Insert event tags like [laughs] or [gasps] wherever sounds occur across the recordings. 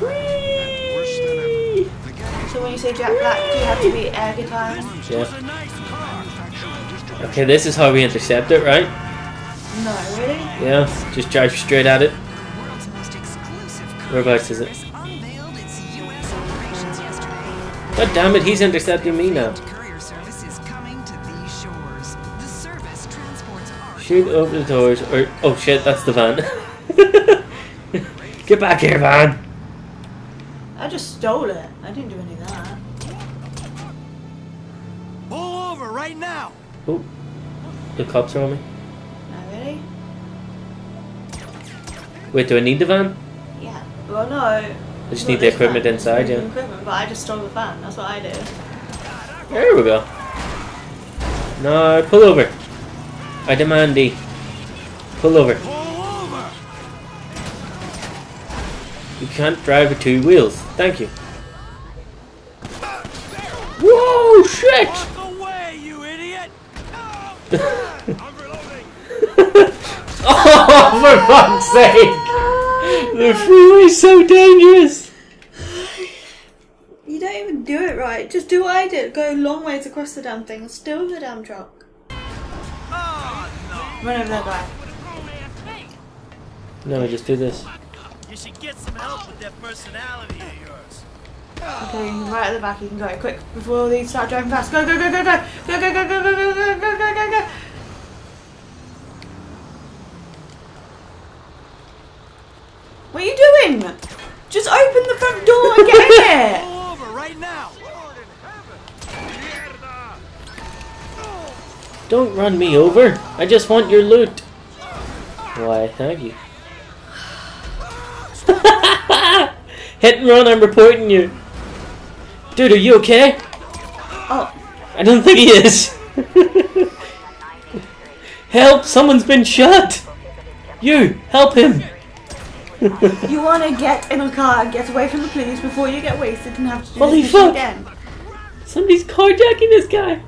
Whee! So when you say Jack Black, do you have to be air guitar? Yeah. Okay, this is how we intercept it, right? No, really? Yeah, just drive straight at it. World's most exclusive Whereabouts is it? unveiled its U.S. operations yesterday. God damn it, he's intercepting me now. Courier service is coming to these shores. The service transports Shoot open the doors, or oh shit, that's the van. [laughs] Get back here, van. I just stole it. I didn't do any of that. Pull over right now! Oh, the cops are on me. No, really? Wait, do I need the van? Yeah. Well, no. I just need the equipment inside, yeah. Equipment, but I just stole the van. That's what I did. There we go. No, pull over. I demand D. Pull over. Pull over! You can't drive with two wheels. Thank you. Whoa, shit! Away, you idiot! [laughs] oh, for fuck's sake! The freeway's so dangerous! You don't even do it right. Just do what I did. Go long ways across the damn thing. Still Steal the damn truck. Oh, Run over that guy. No, just do this. No! You should get some help with that personality of yours. Okay, right at the back. You can go quick before they start driving fast. Go, go, go, go, go, go, go, go, go, go, go, go, go, go, go, go. What are you doing? Just open the front door and get in it. Pull over right now! Don't run me over. I just want your loot. Why, thank you. [laughs] Hit and run, I'm reporting you. Dude, are you okay? Oh, I don't think he is. [laughs] help! Someone's been shot! You, help him! [laughs] you want to get in a car and get away from the police before you get wasted and have to do Holy this fuck. again. Somebody's carjacking this guy!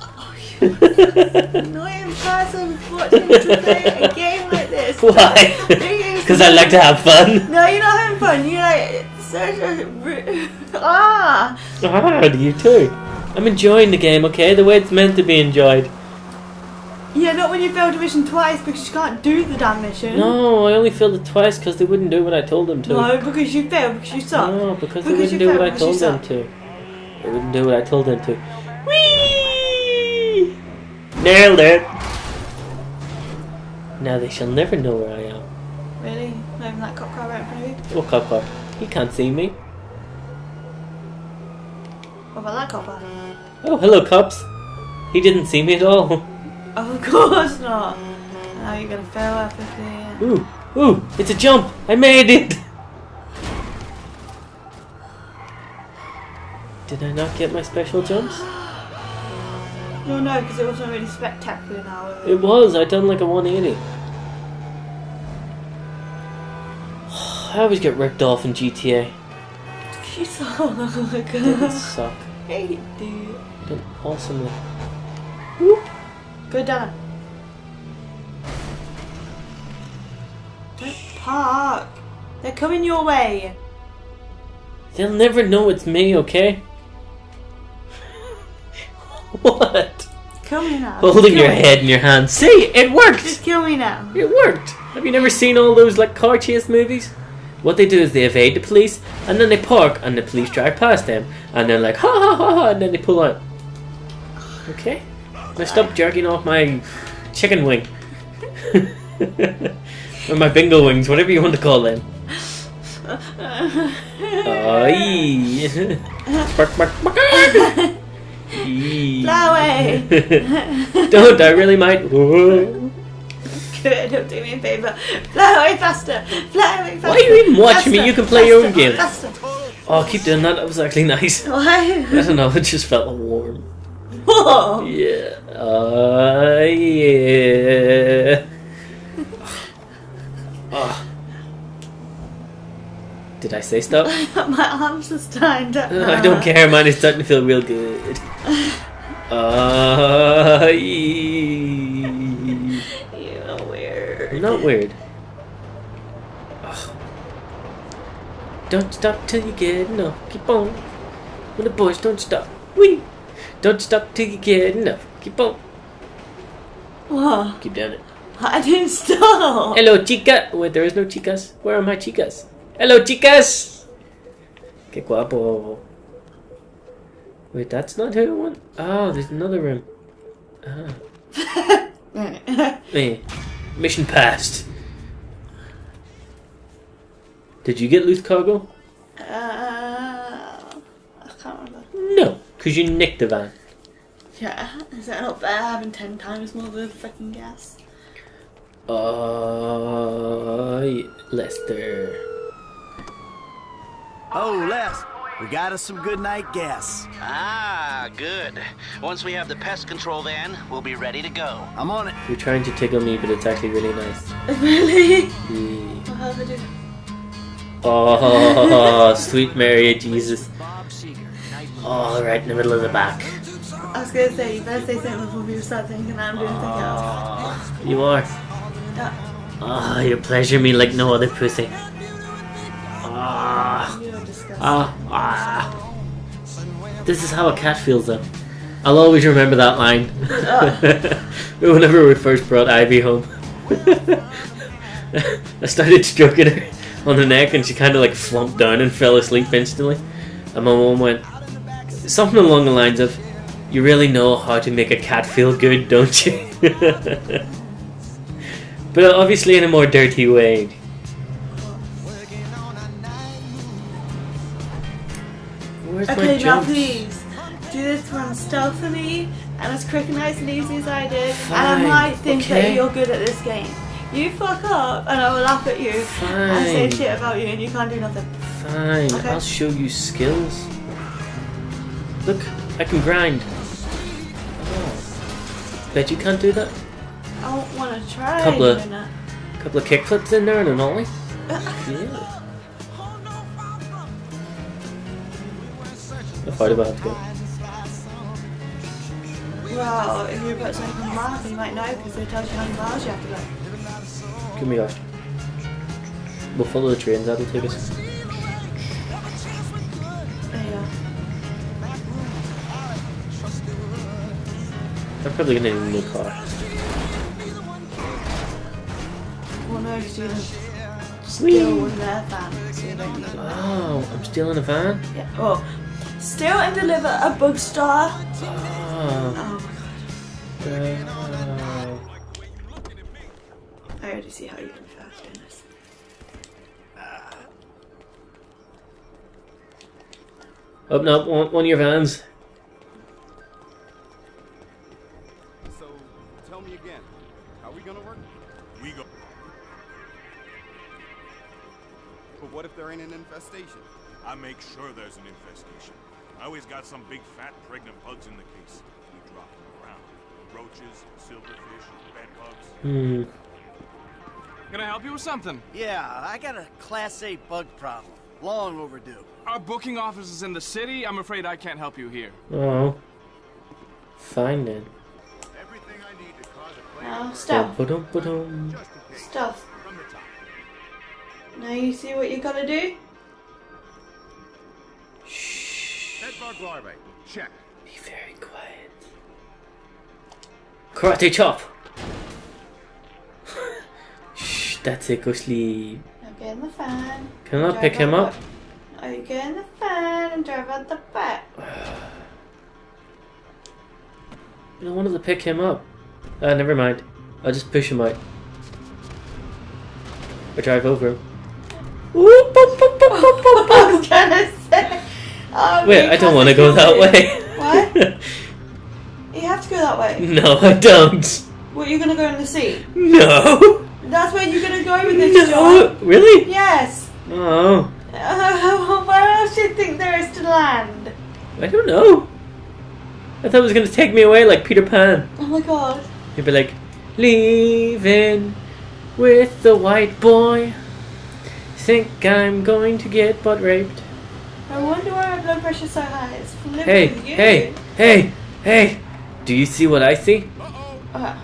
Oh, annoying person watching to play a game like this. Why? Because I like to have fun. [laughs] No, you're not having fun. You're like such [laughs] a ah. Ah, you too? I'm enjoying the game, okay? The way it's meant to be enjoyed. Yeah, not when you failed a mission twice because you can't do the damn mission. No, I only failed it twice because they wouldn't do what I told them to. No, because you failed because you suck. No, because, they wouldn't do what I told them to. They wouldn't do what I told them to. Whee! Nailed it! Now they shall never know where I Really? That cop car right in front of you? Oh, cop car. He can't see me. What about that cop car? Oh, hello, cops. He didn't see me at all. [laughs] Of course not. Now you're gonna fail epically. Ooh, ooh, it's a jump. I made it. Did I not get my special jumps? [gasps] No, no, because it wasn't really spectacular now. It was. I done like a 180. I always get ripped off in GTA. You saw the Didn't suck. Hey, dude. Did awesomely. Go down. Don't park. They're coming your way. They'll never know it's me, okay? [laughs] what? Kill me now. Holding Just your me. head in your hand. See, it worked. Just kill me now. It worked. Have you never seen all those like car chase movies? What they do is they evade the police and then they park and the police drive past them and they're like ha ha ha ha and then they pull out. Okay? Now stop jerking off my chicken wing. [laughs] or my bingo wings, whatever you want to call them. Yee. [laughs] bark, bark, bark. Yee. Fly away. [laughs] Don't, I really might. Whoa. Good, do me a favour. Fly away faster. Fly away faster. Why are you even watching me? You can play your own game. Faster. Oh, keep doing that. That was actually nice. [laughs] Why? I don't know. It just felt warm. Whoa. Yeah. Uh, yeah. [laughs] Ah. Did I say stop? [laughs] My arms are starting to. I don't care, man. It's starting to feel real good. Uh, yee. You're. Not weird. Ugh. Don't stop till you get enough. Keep on. When the boys don't stop. Wee. Don't stop till you get enough. Keep on. Whoa. Keep down it. I didn't stop. Hello, chica. Wait, there is no chicas. Where are my chicas? Hello, chicas. Que guapo. Wait, that's not who I want. Oh, there's another room. Ah. [laughs] Eh. Mission passed. Did you get loose cargo? uh, I can't remember. No, because you nicked the van. Yeah, is that not better having ten times more of the freaking gas? Uh, Lester. Oh, Les, we got us some good night gas. Ah, good. Once we have the pest control van, we'll be ready to go. I'm on it. You're trying to tickle me, but it's actually really nice. [laughs] really? Yeah. What have I? Oh, [laughs] sweet Mary of Jesus. Bob Seger, night All right in the middle of the back. I was gonna say, you better say something before people start thinking I'm doing something else. Oh, you are. Yeah, Oh, you pleasure me like no other pussy. Ah, ah, ah. This is how a cat feels, though. I'll always remember that line. [laughs] Whenever we first brought Ivy home, [laughs] I started stroking her on the neck, and she kind of like slumped down and fell asleep instantly. And my mom went something along the lines of, "You really know how to make a cat feel good, don't you?" [laughs] but obviously in a more dirty way. Where's Okay, now please do this one stealthily and as quick and nice and easy as I did. and I might think okay. that you're good at this game. You fuck up and I will laugh at you and say shit about you and you can't do nothing. Fine, Okay. I'll show you skills. Look, I can grind. Oh. Bet you can't do that. I don't want to try Couple of-. Couple of kickflips in there and an ollie. [laughs] Yeah. How far do I have to go? Well, if you're about to open the map, you might know because it tells you how many miles you have to go. Give me gosh. We'll follow the trains, that'll take us. There you go. I'm probably gonna need a new car. Well, no, because you're steal one their fans. So you don't need it. Oh, I'm stealing a van? Yeah. Oh. Steal and deliver a Bugstar. Oh. Oh my god. uh, I already see how you can fail doing this. open up one, one of your vans. So, tell me again, how we gonna work? We go. But what if there ain't an infestation? I make sure there's an infestation. I always got some big fat pregnant bugs in the case. We drop them around. Roaches, silverfish, bed bugs. Hmm. Can I help you with something? Yeah, I got a Class A bug problem. Long overdue. Our booking office is in the city. I'm afraid I can't help you here. Oh. Fine then. Everything I need to cause a Now, stealth. Ba-dum-ba-dum. just in case. Stealth. From the top. Now you see what you gotta do? Shh. Larvae. Check. Be very quiet. Karate chop. [laughs] Shh. That's it. Go sleep. Now get in the fan. Can I pick him up? the- Oh, you get in the fan and drive out the back. I wanted to pick him up. Uh, never mind. I'll just push him out. Or drive over him. Whoop, boop, boop, boop, boop, boop, boop. I was gonna Oh, Wait, I don't want to go that way. What? [laughs] You have to go that way. no, I don't. What, you're gonna go in the sea? No. That's where you're gonna go with this, No. John. Really? Yes. Oh, [laughs] Uh, where else do you think there is to land? I don't know. I thought it was gonna take me away like Peter Pan. Oh my god. He'd be like, leaving with the white boy. Think I'm going to get butt raped. I wonder why my blood pressure's so high. It's flipping Hey, with you. hey, hey, hey! Do you see what I see? Uh,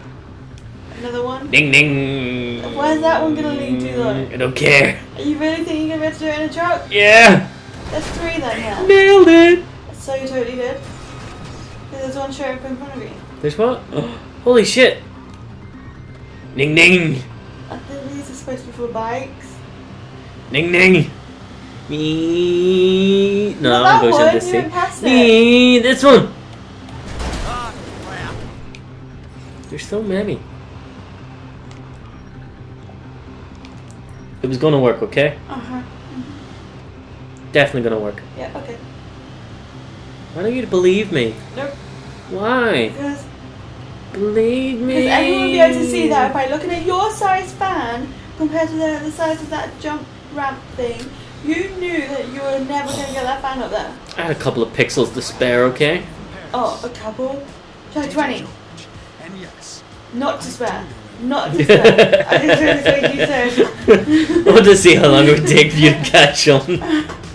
Another one. Ding ding. Where's that one gonna lead to though? I don't care. Are you really thinking you're gonna be able to do it in a truck? Yeah. That's three then, yeah. Nailed it. So you totally did. There's one straight up in front of you. There's what? [gasps] holy shit. Ding ding. I think these are supposed to be for bikes. Ding ding. Me. No, I'm that going one, to this you thing. went past it. Me. This one. There's so many. It was gonna work, okay? Uh huh. Definitely gonna work. Yeah, okay. Why don't you believe me? Nope. Why? Because Believe me. Because everyone will be able to see that by looking at your size fan compared to the, the size of that jump ramp thing. You knew that you were never going to get that fan up there. I had a couple of pixels to spare, okay? Oh, a couple? Try 20. And yes, Not to spare. [laughs] Not to spare. I just heard what you said. [laughs] I want to see how long it would take for you to catch on. [laughs]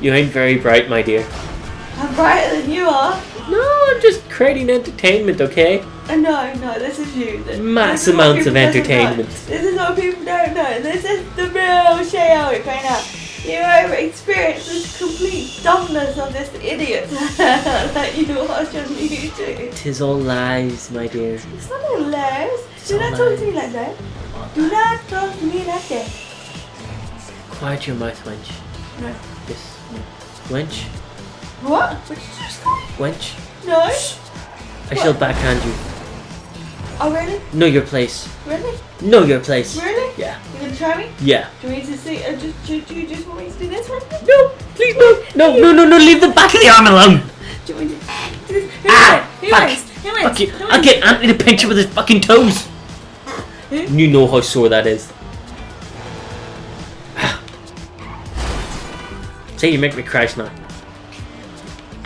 You ain't very bright, my dear. I'm brighter than you are. No, I'm just creating entertainment, okay? Uh, No, no, this is you. This, Mass this amounts of people doesn't know. entertainment. This is what people don't know. This is the real Shay Elric right now. You have experienced the complete dumbness of this idiot [laughs] that you watch on YouTube. Tis all lies, my dear. It's not all lies. Do not talk lies. to me like that. Do not talk to me like that. Quiet your mouth, wench. No. Yes. Wench? What? What did you just call? Wench? No. I shall backhand you. Oh, really? Know your place. Really? Know your place. Really? Yeah. You gonna try me? Yeah. Do you want me to see? Uh, just, do, do you just want me to do this one? No, please no. No, no, no, no, leave the back of the arm alone. Do you want me to do this? Who Ah, wins? Who fuck. wins? Who wins? Fuck you. Who I'll get Anthony to pinch you with his fucking toes. Who? You know how sore that is. [sighs] Say you make me crash now.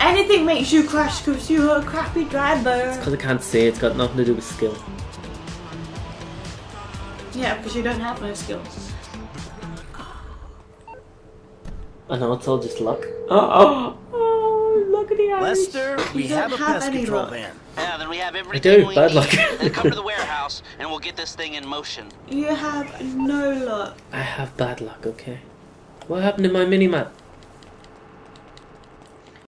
Anything makes you crash because you're a crappy driver. Because I can't see. it's got nothing to do with skill. Yeah, because you don't have no skills. I know it's all just luck. [gasps] Oh, oh, oh look at the eyes. Lester, we You don't have a have pest any control luck. van. Yeah, then we have everything I do, we bad need. luck. then come to the [laughs] warehouse, and we'll get this thing in motion. You have no luck. I have bad luck, okay? What happened to my mini map?